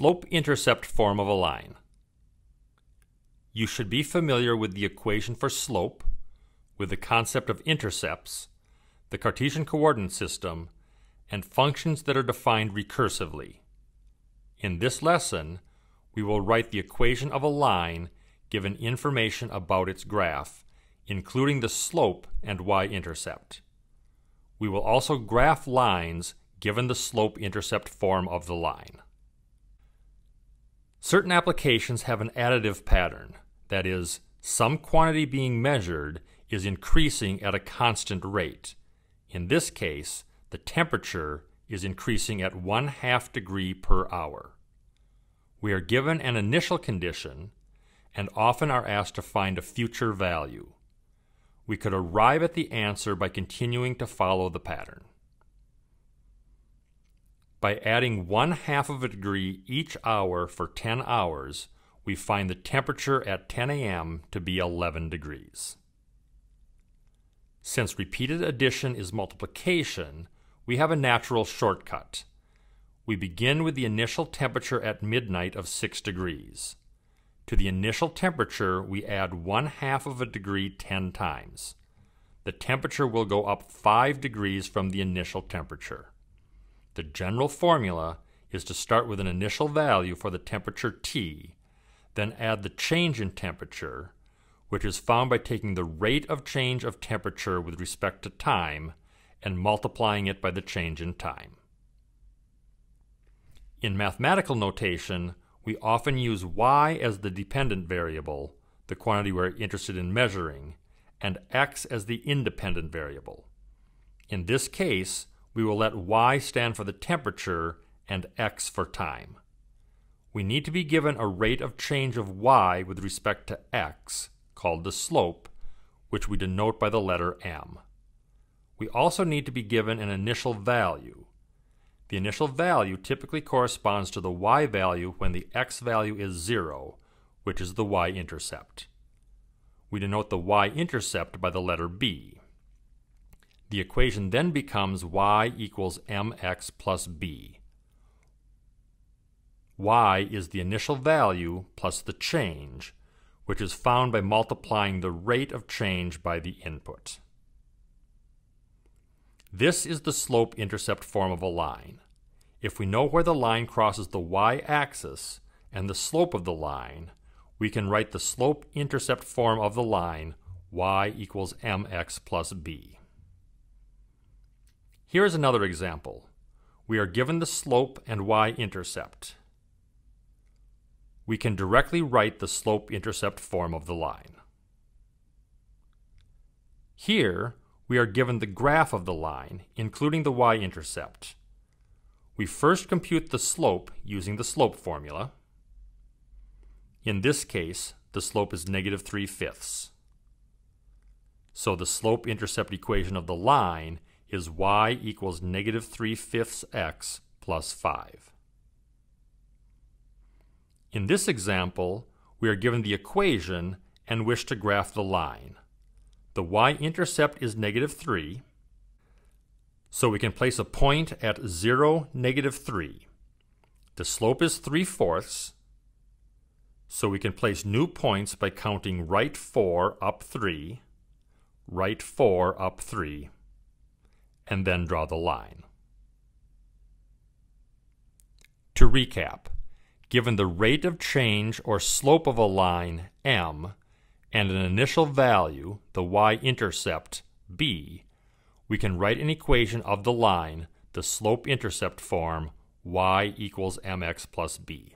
slope-intercept form of a line. You should be familiar with the equation for slope, with the concept of intercepts, the Cartesian coordinate system, and functions that are defined recursively. In this lesson, we will write the equation of a line given information about its graph, including the slope and y-intercept. We will also graph lines given the slope-intercept form of the line. Certain applications have an additive pattern, that is, some quantity being measured is increasing at a constant rate. In this case, the temperature is increasing at one half degree per hour. We are given an initial condition and often are asked to find a future value. We could arrive at the answer by continuing to follow the pattern. By adding one half of a degree each hour for 10 hours, we find the temperature at 10 a.m. to be 11 degrees. Since repeated addition is multiplication, we have a natural shortcut. We begin with the initial temperature at midnight of 6 degrees. To the initial temperature, we add one half of a degree 10 times. The temperature will go up 5 degrees from the initial temperature. The general formula is to start with an initial value for the temperature T, then add the change in temperature, which is found by taking the rate of change of temperature with respect to time and multiplying it by the change in time. In mathematical notation, we often use y as the dependent variable, the quantity we're interested in measuring, and x as the independent variable. In this case, we will let y stand for the temperature and x for time. We need to be given a rate of change of y with respect to x, called the slope, which we denote by the letter m. We also need to be given an initial value. The initial value typically corresponds to the y value when the x value is 0, which is the y-intercept. We denote the y-intercept by the letter b. The equation then becomes y equals mx plus b. y is the initial value plus the change, which is found by multiplying the rate of change by the input. This is the slope-intercept form of a line. If we know where the line crosses the y-axis and the slope of the line, we can write the slope-intercept form of the line y equals mx plus b. Here is another example. We are given the slope and y-intercept. We can directly write the slope-intercept form of the line. Here, we are given the graph of the line, including the y-intercept. We first compute the slope using the slope formula. In this case, the slope is negative 3 fifths. So the slope-intercept equation of the line is y equals negative 3 fifths x plus 5. In this example, we are given the equation and wish to graph the line. The y-intercept is negative 3, so we can place a point at 0, negative 3. The slope is 3 fourths, so we can place new points by counting right 4 up 3, right 4 up 3, and then draw the line. To recap, given the rate of change or slope of a line m and an initial value, the y-intercept b, we can write an equation of the line, the slope-intercept form y equals mx plus b.